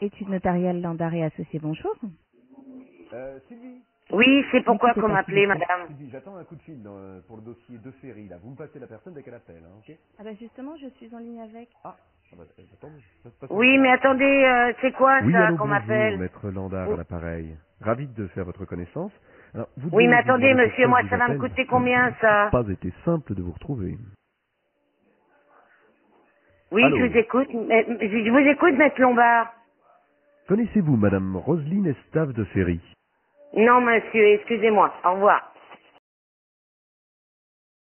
Études notariales Landard et Associés, bonjour. Euh, Sylvie Oui, c'est pourquoi qu'on m'appelait, madame? Sylvie, j'attends un coup de fil dans, euh, pour le dossier de Ferry, là. Vous me passez la personne dès qu'elle appelle, hein, ok? Ah bah justement, je suis en ligne avec. Ah, ah bah, euh, attendez. passe- passe- Oui, mais attendez, euh, c'est quoi Oui, ça allô, qu'on bonjour, m'appelle? maître Landard à l'appareil. Ravi de faire votre connaissance. Alors, vous Oui, devez mais vous attendez, demander monsieur, pourquoi moi, je vous ça va me appelle. coûter combien, ça? pas été simple de vous retrouver. Oui, Allô? je vous écoute. mais- Je vous écoute, maître Lombard. Connaissez-vous madame Roselyne Estave de Ferry? Non, monsieur, excusez-moi. Au revoir.